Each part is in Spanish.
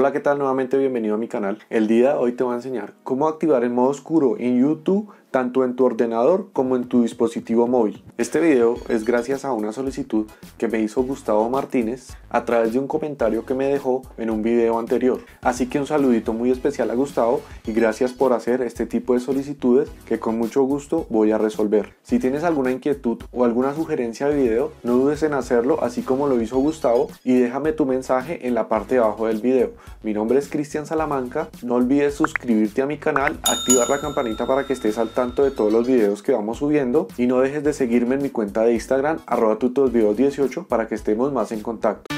Hola, ¿qué tal? Nuevamente bienvenido a mi canal. El día de hoy te voy a enseñar cómo activar el modo oscuro en YouTube tanto en tu ordenador como en tu dispositivo móvil. Este video es gracias a una solicitud que me hizo Gustavo Martínez a través de un comentario que me dejó en un video anterior. Así que un saludito muy especial a Gustavo y gracias por hacer este tipo de solicitudes que con mucho gusto voy a resolver. Si tienes alguna inquietud o alguna sugerencia de video, no dudes en hacerlo así como lo hizo Gustavo y déjame tu mensaje en la parte de abajo del video. Mi nombre es Cristian Salamanca, no olvides suscribirte a mi canal, activar la campanita para que estés al tanto de todos los videos que vamos subiendo y no dejes de seguirme en mi cuenta de Instagram arroba tutosvideos18 para que estemos más en contacto.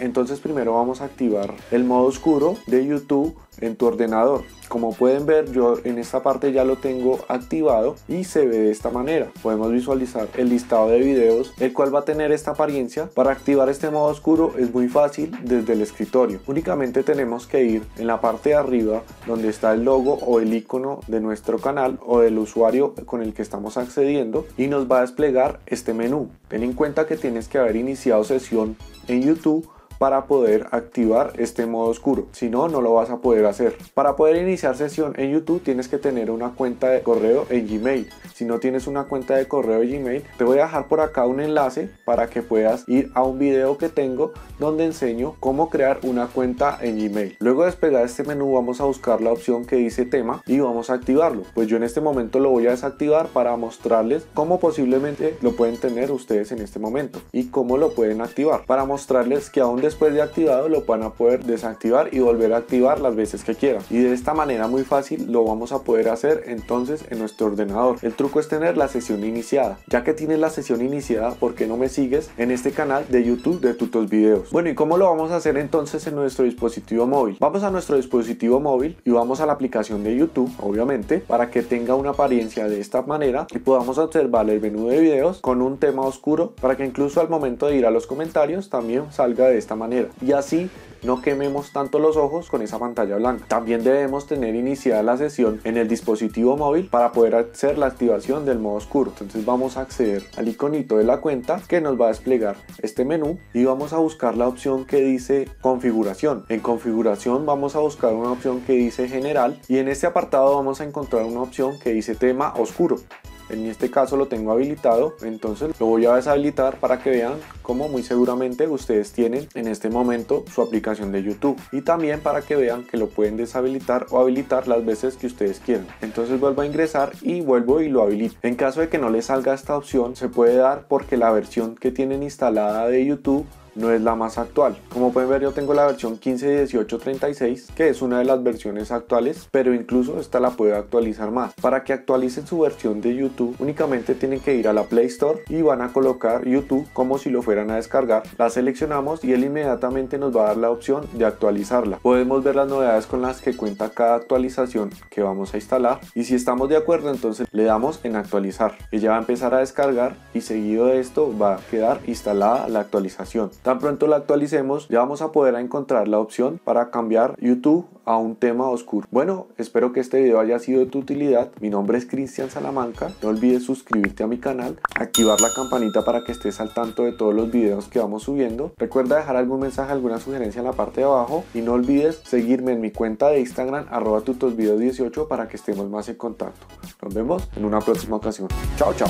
Entonces primero vamos a activar el modo oscuro de YouTube en tu ordenador. Como pueden ver yo en esta parte ya lo tengo activado y se ve de esta manera. Podemos visualizar el listado de videos el cual va a tener esta apariencia. Para activar este modo oscuro es muy fácil desde el escritorio. Únicamente tenemos que ir en la parte de arriba donde está el logo o el icono de nuestro canal o del usuario con el que estamos accediendo y nos va a desplegar este menú. Ten en cuenta que tienes que haber iniciado sesión en YouTube para poder activar este modo oscuro. Si no, no lo vas a poder hacer. Para poder iniciar sesión en YouTube tienes que tener una cuenta de correo en Gmail. Si no tienes una cuenta de correo en Gmail, te voy a dejar por acá un enlace para que puedas ir a un video que tengo donde enseño cómo crear una cuenta en Gmail. Luego de despegar este menú vamos a buscar la opción que dice tema y vamos a activarlo. Pues yo en este momento lo voy a desactivar para mostrarles cómo posiblemente lo pueden tener ustedes en este momento y cómo lo pueden activar para mostrarles que aún después de activado lo van a poder desactivar y volver a activar las veces que quieran. Y de esta manera muy fácil lo vamos a poder hacer entonces en nuestro ordenador. El truco es tener la sesión iniciada. Ya que tienes la sesión iniciada ¿por qué no me sigues en este canal de youtube de tutos videos bueno y cómo lo vamos a hacer entonces en nuestro dispositivo móvil vamos a nuestro dispositivo móvil y vamos a la aplicación de youtube obviamente para que tenga una apariencia de esta manera y podamos observar el menú de videos con un tema oscuro para que incluso al momento de ir a los comentarios también salga de esta manera y así no quememos tanto los ojos con esa pantalla blanca. También debemos tener iniciada la sesión en el dispositivo móvil para poder hacer la activación del modo oscuro. Entonces vamos a acceder al iconito de la cuenta que nos va a desplegar este menú y vamos a buscar la opción que dice configuración. En configuración vamos a buscar una opción que dice general y en este apartado vamos a encontrar una opción que dice tema oscuro en este caso lo tengo habilitado entonces lo voy a deshabilitar para que vean cómo muy seguramente ustedes tienen en este momento su aplicación de YouTube. Y también para que vean que lo pueden deshabilitar o habilitar las veces que ustedes quieran. Entonces vuelvo a ingresar y vuelvo y lo habilito. En caso de que no les salga esta opción se puede dar porque la versión que tienen instalada de YouTube no es la más actual. Como pueden ver yo tengo la versión 15.18.36 que es una de las versiones actuales pero incluso esta la puedo actualizar más. Para que actualicen su versión de YouTube únicamente tienen que ir a la Play Store y van a colocar YouTube como si lo fueran a descargar. La seleccionamos y él inmediatamente nos va a dar la opción de actualizarla. Podemos ver las novedades con las que cuenta cada actualización que vamos a instalar y si estamos de acuerdo entonces le damos en actualizar. Ella va a empezar a descargar y seguido de esto va a quedar instalada la actualización. Tan pronto la actualicemos ya vamos a poder encontrar la opción para cambiar YouTube a un tema oscuro. Bueno, espero que este video haya sido de tu utilidad. Mi nombre es Cristian Salamanca. No olvides suscribirte a mi canal, activar la campanita para que estés al tanto de todos los videos que vamos subiendo. Recuerda dejar algún mensaje, alguna sugerencia en la parte de abajo y no olvides seguirme en mi cuenta de Instagram arroba tutosvideo18 para que estemos más en contacto. Nos vemos en una próxima ocasión. Chao, chao.